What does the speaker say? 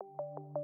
you